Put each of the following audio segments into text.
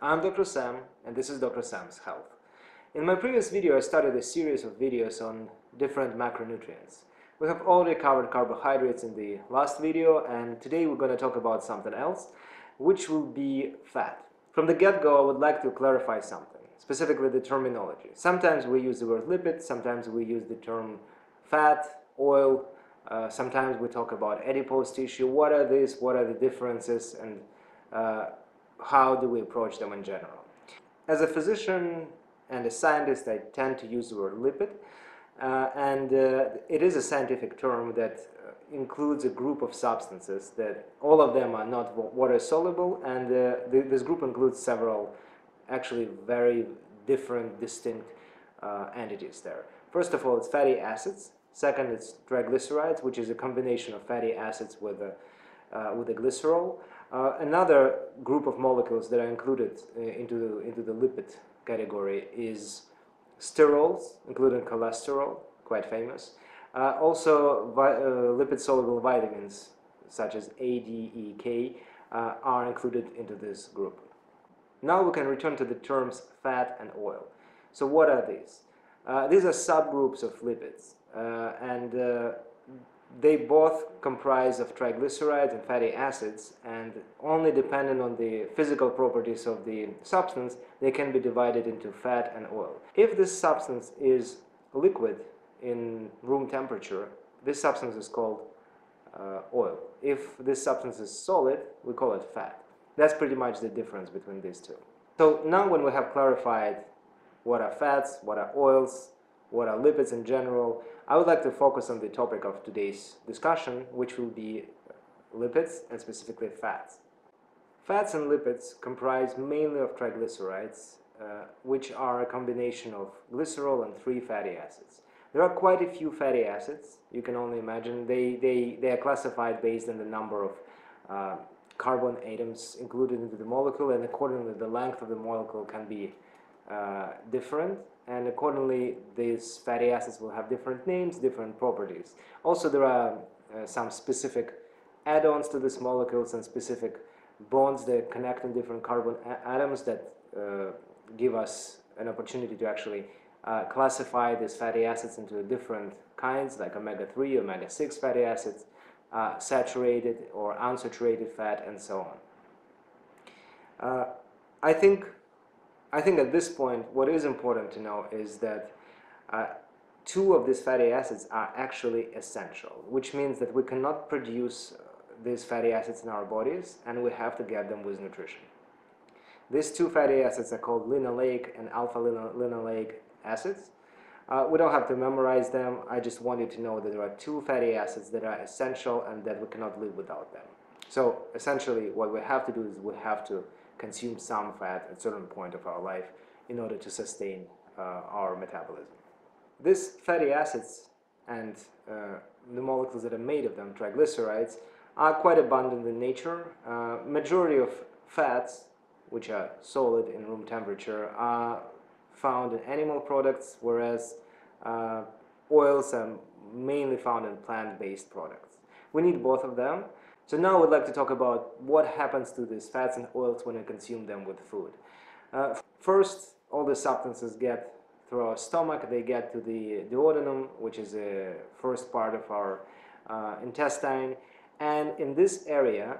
I'm Dr. Sam and this is Dr. Sam's Health. In my previous video I started a series of videos on different macronutrients. We have already covered carbohydrates in the last video and today we're going to talk about something else which will be fat. From the get-go I would like to clarify something, specifically the terminology. Sometimes we use the word lipid, sometimes we use the term fat, oil, uh, sometimes we talk about adipose tissue. What are these? What are the differences? And uh, how do we approach them in general? As a physician and a scientist, I tend to use the word lipid. Uh, and uh, it is a scientific term that uh, includes a group of substances that all of them are not water soluble and uh, th this group includes several actually very different distinct entities there. First of all, it's fatty acids Second, it's triglycerides, which is a combination of fatty acids with a, uh, with a glycerol. Uh, another group of molecules that are included uh, into, the, into the lipid category is sterols, including cholesterol, quite famous. Uh, also, uh, lipid-soluble vitamins, such as A, D, K, uh, are included into this group. Now we can return to the terms fat and oil. So what are these? these are subgroups of lipids. And they both comprise of triglycerides and fatty acids and only dependent on the physical properties of the substance they can be divided into fat and oil. If this substance is liquid in room temperature this substance is called uh, oil. If this substance is solid we call it fat. That's pretty much the difference between these two. So now when we have clarified what are fats, what are oils, what are lipids in general, I would like to focus on the topic of today's discussion, which will be lipids and specifically fats. Fats and lipids comprise mainly of triglycerides, uh, which are a combination of glycerol and three fatty acids. There are quite a few fatty acids, you can only imagine. They, they, they are classified based on the number of uh, carbon atoms included into the molecule, and accordingly the length of the molecule can be uh, different and accordingly these fatty acids will have different names, different properties. Also there are uh, some specific add-ons to these molecules and specific bonds that connect in different carbon atoms that uh, give us an opportunity to actually uh, classify these fatty acids into different kinds like omega-3, omega-6 fatty acids, uh, saturated or unsaturated fat and so on. Uh, I think I think at this point, what is important to know is that uh, two of these fatty acids are actually essential, which means that we cannot produce uh, these fatty acids in our bodies and we have to get them with nutrition. These two fatty acids are called linoleic and alpha-linolenic acids. Uh, we don't have to memorize them, I just want you to know that there are two fatty acids that are essential and that we cannot live without them. So essentially what we have to do is we have to consume some fat at certain point of our life in order to sustain uh, our metabolism. These fatty acids and uh, the molecules that are made of them, triglycerides, are quite abundant in nature. Uh, majority of fats, which are solid in room temperature, are found in animal products, whereas uh, oils are mainly found in plant-based products. We need both of them so now we'd like to talk about what happens to these fats and oils when we consume them with food. Uh, first, all the substances get through our stomach, they get to the duodenum, which is the first part of our uh, intestine, and in this area,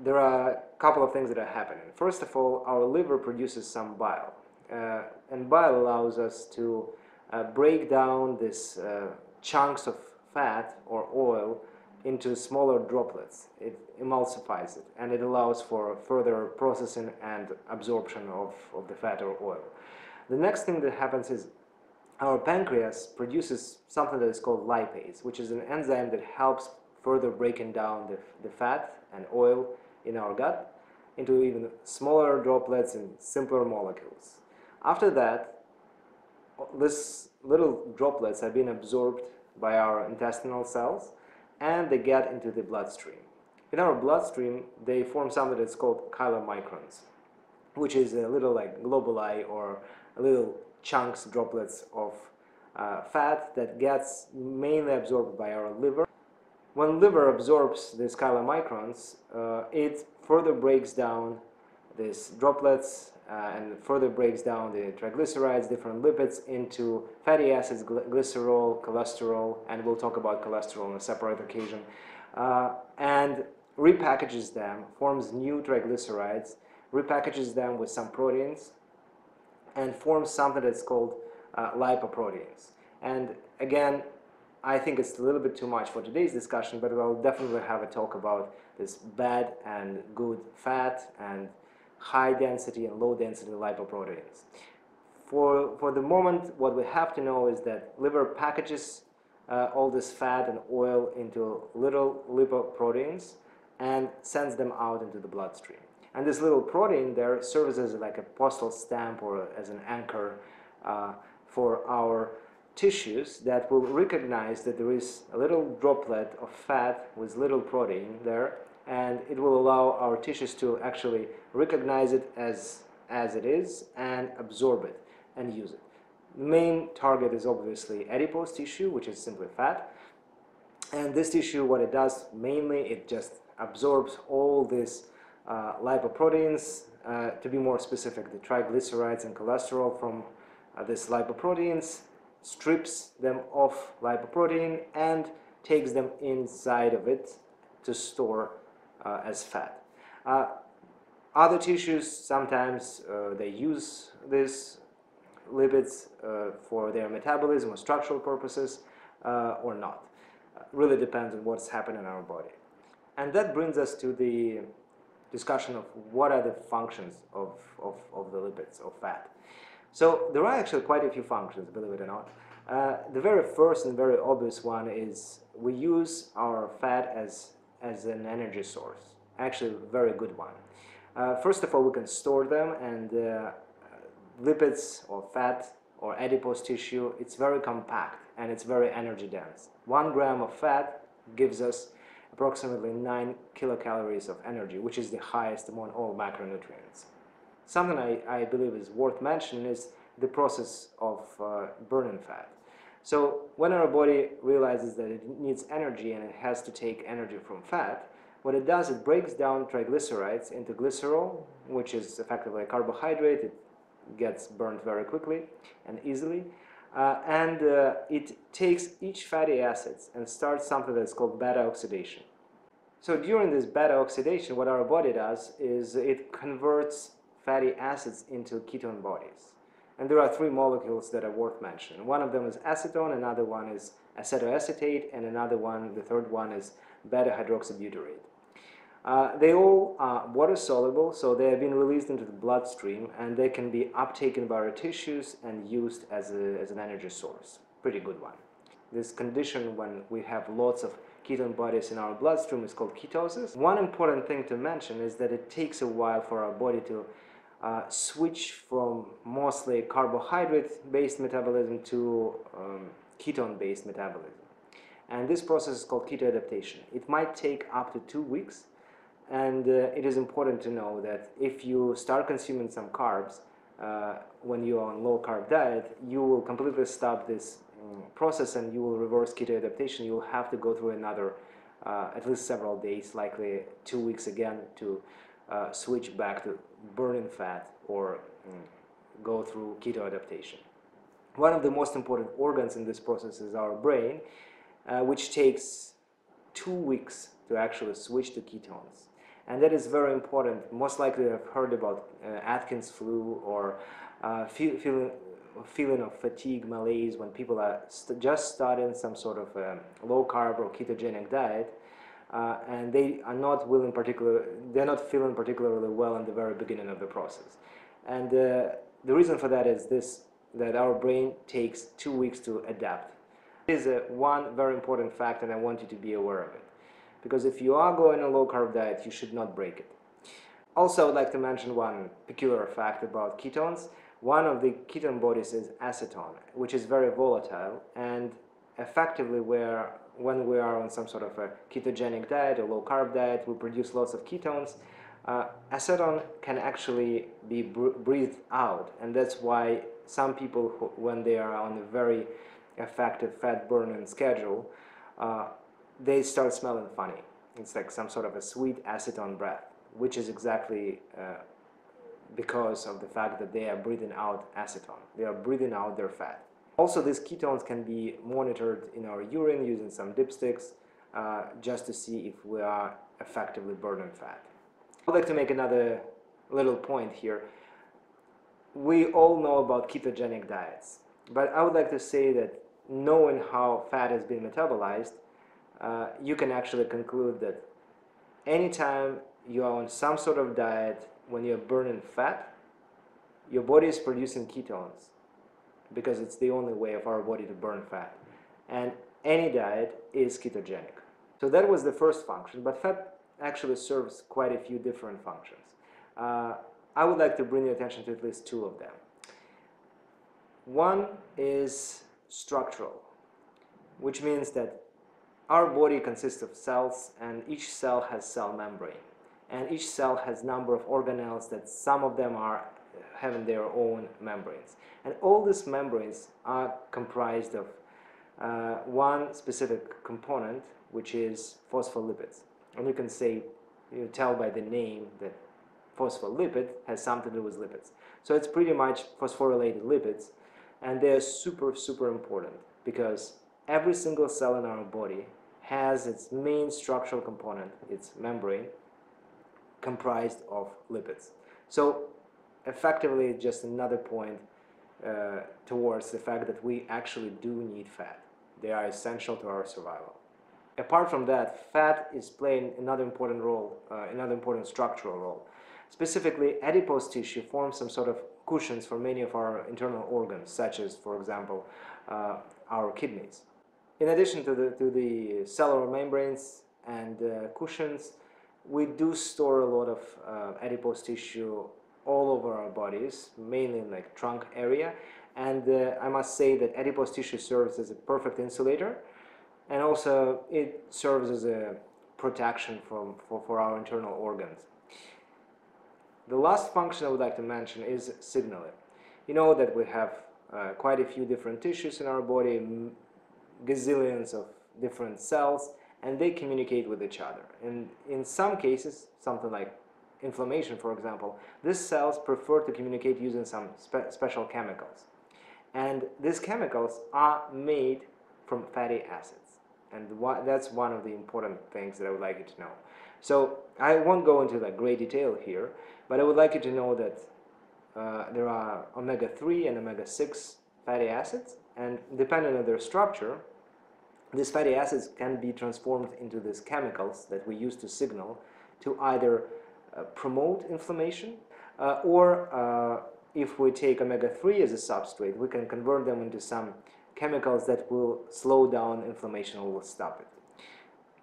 there are a couple of things that are happening. First of all, our liver produces some bile, uh, and bile allows us to uh, break down these uh, chunks of fat or oil into smaller droplets. It emulsifies it and it allows for further processing and absorption of, of the fat or oil. The next thing that happens is our pancreas produces something that is called lipase, which is an enzyme that helps further breaking down the, the fat and oil in our gut into even smaller droplets and simpler molecules. After that, these little droplets have been absorbed by our intestinal cells and they get into the bloodstream. In our bloodstream, they form something that's called chylomicrons, which is a little like globuli or little chunks, droplets of uh, fat that gets mainly absorbed by our liver. When liver absorbs these chylomicrons, uh, it further breaks down these droplets uh, and further breaks down the triglycerides, different lipids into fatty acids, glycerol, cholesterol, and we'll talk about cholesterol on a separate occasion, uh, and repackages them, forms new triglycerides, repackages them with some proteins, and forms something that's called uh, lipoproteins. And again, I think it's a little bit too much for today's discussion, but we'll definitely have a talk about this bad and good fat and high density and low density lipoproteins. For, for the moment, what we have to know is that liver packages uh, all this fat and oil into little lipoproteins and sends them out into the bloodstream. And this little protein there serves as like a postal stamp or as an anchor uh, for our tissues that will recognize that there is a little droplet of fat with little protein there and it will allow our tissues to actually recognize it as, as it is and absorb it and use it. Main target is obviously adipose tissue, which is simply fat. And this tissue, what it does mainly, it just absorbs all these uh, lipoproteins, uh, to be more specific, the triglycerides and cholesterol from uh, these lipoproteins, strips them off lipoprotein and takes them inside of it to store uh, as fat. Uh, other tissues sometimes uh, they use these lipids for their metabolism or structural purposes or not. really depends on what's happening in our body. And that brings us to the discussion of what are the functions of, of, of the lipids, of fat. So there are actually quite a few functions, believe it or not. Uh, the very first and very obvious one is we use our fat as, as an energy source, actually a very good one. Uh, first of all, we can store them and uh, lipids or fat or adipose tissue, it's very compact and it's very energy dense. One gram of fat gives us approximately 9 kilocalories of energy, which is the highest among all macronutrients. Something I, I believe is worth mentioning is the process of uh, burning fat. So when our body realizes that it needs energy and it has to take energy from fat, what it does, it breaks down triglycerides into glycerol, which is effectively a carbohydrate. It gets burned very quickly and easily. Uh, and uh, it takes each fatty acids and starts something that's called beta oxidation. So during this beta oxidation, what our body does is it converts fatty acids into ketone bodies. And there are three molecules that are worth mentioning. One of them is acetone, another one is acetoacetate, and another one, the third one is beta-hydroxybutyrate. Uh, they all are water soluble, so they have been released into the bloodstream and they can be uptaken by our tissues and used as, a, as an energy source. Pretty good one. This condition when we have lots of ketone bodies in our bloodstream is called ketosis. One important thing to mention is that it takes a while for our body to uh, switch from mostly carbohydrate-based metabolism to um, ketone-based metabolism. And this process is called ketoadaptation. It might take up to two weeks, and uh, it is important to know that if you start consuming some carbs uh, when you are on low-carb diet, you will completely stop this um, process and you will reverse ketoadaptation. You will have to go through another uh, at least several days, likely two weeks again, to uh, switch back to burning fat or um, go through keto adaptation. One of the most important organs in this process is our brain, uh, which takes two weeks to actually switch to ketones. And that is very important. Most likely you have heard about uh, Atkins flu or uh, feel, feeling, feeling of fatigue, malaise when people are st just starting some sort of um, low carb or ketogenic diet uh, and they are not willing particular, they're not feeling particularly well in the very beginning of the process. And uh, the reason for that is this, that our brain takes two weeks to adapt. It is a, one very important fact and I want you to be aware of it. Because if you are going a low carb diet, you should not break it. Also, I would like to mention one peculiar fact about ketones. One of the ketone bodies is acetone, which is very volatile and effectively where when we are on some sort of a ketogenic diet or low carb diet, we produce lots of ketones. Uh, acetone can actually be breathed out, and that's why some people, who, when they are on a very effective fat burning schedule, uh, they start smelling funny. It's like some sort of a sweet acetone breath, which is exactly uh, because of the fact that they are breathing out acetone. They are breathing out their fat. Also, these ketones can be monitored in our urine using some dipsticks uh, just to see if we are effectively burning fat. I'd like to make another little point here. We all know about ketogenic diets, but I would like to say that knowing how fat has been metabolized, uh, you can actually conclude that anytime you are on some sort of diet when you're burning fat, your body is producing ketones because it's the only way of our body to burn fat. And any diet is ketogenic. So that was the first function, but fat actually serves quite a few different functions. Uh, I would like to bring your attention to at least two of them. One is structural, which means that our body consists of cells and each cell has cell membrane and each cell has number of organelles that some of them are having their own membranes. And all these membranes are comprised of uh, one specific component which is phospholipids. And you can say you tell by the name that phospholipid has something to do with lipids. So it's pretty much phosphorylated lipids and they're super super important because every single cell in our body has its main structural component, its membrane, comprised of lipids. So effectively just another point uh, towards the fact that we actually do need fat. They are essential to our survival. Apart from that, fat is playing another important role, uh, another important structural role. Specifically, adipose tissue forms some sort of cushions for many of our internal organs, such as, for example, uh, our kidneys. In addition to the, to the cellular membranes and uh, cushions, we do store a lot of uh, adipose tissue all over our bodies, mainly in like trunk area. And uh, I must say that adipose tissue serves as a perfect insulator and also it serves as a protection from, for, for our internal organs. The last function I would like to mention is signaling. You know that we have uh, quite a few different tissues in our body, gazillions of different cells and they communicate with each other. And in some cases, something like inflammation, for example, these cells prefer to communicate using some spe special chemicals. And these chemicals are made from fatty acids. And that's one of the important things that I would like you to know. So I won't go into like great detail here, but I would like you to know that uh, there are omega-3 and omega-6 fatty acids, and depending on their structure, these fatty acids can be transformed into these chemicals that we use to signal to either promote inflammation uh, or uh, if we take omega-3 as a substrate, we can convert them into some chemicals that will slow down inflammation or will stop it.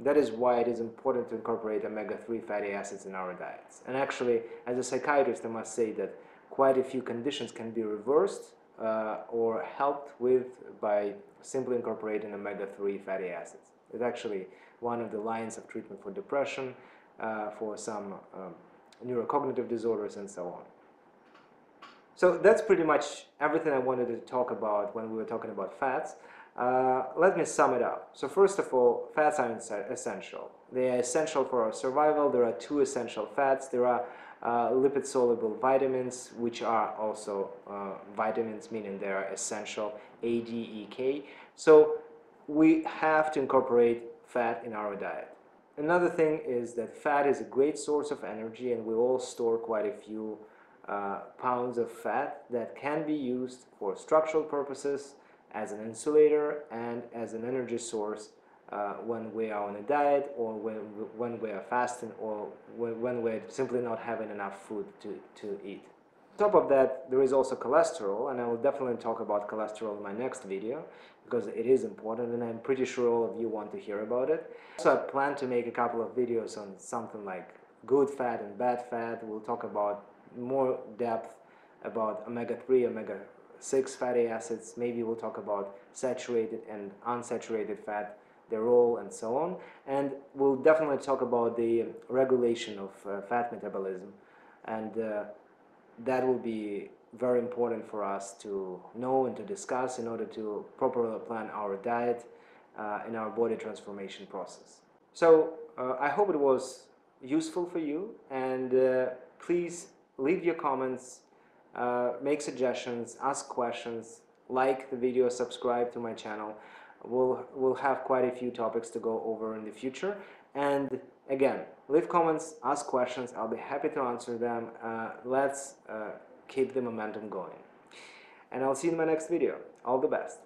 That is why it is important to incorporate omega-3 fatty acids in our diets. And actually, as a psychiatrist, I must say that quite a few conditions can be reversed uh, or helped with by simply incorporating omega-3 fatty acids. It's actually one of the lines of treatment for depression, uh, for some um, neurocognitive disorders and so on. So that's pretty much everything I wanted to talk about when we were talking about fats. Uh, let me sum it up. So first of all, fats are essential. They are essential for our survival. There are two essential fats. There are uh, lipid-soluble vitamins, which are also uh, vitamins, meaning they are essential, A, D, E, K. So we have to incorporate fat in our diet. Another thing is that fat is a great source of energy and we all store quite a few uh, pounds of fat that can be used for structural purposes, as an insulator and as an energy source uh, when we are on a diet or when, when we are fasting or when, we're simply not having enough food to, to eat. Top of that, there is also cholesterol, and I will definitely talk about cholesterol in my next video because it is important and I'm pretty sure all of you want to hear about it. So I plan to make a couple of videos on something like good fat and bad fat. We'll talk about more depth about omega-3, omega-6 fatty acids. Maybe we'll talk about saturated and unsaturated fat their role and so on. And we'll definitely talk about the regulation of uh, fat metabolism. And uh, that will be very important for us to know and to discuss in order to properly plan our diet uh, in our body transformation process. So uh, I hope it was useful for you and uh, please leave your comments, uh, make suggestions, ask questions, like the video, subscribe to my channel. We'll, we'll have quite a few topics to go over in the future. And again, leave comments, ask questions. I'll be happy to answer them. Uh, let's uh, keep the momentum going. And I'll see you in my next video. All the best.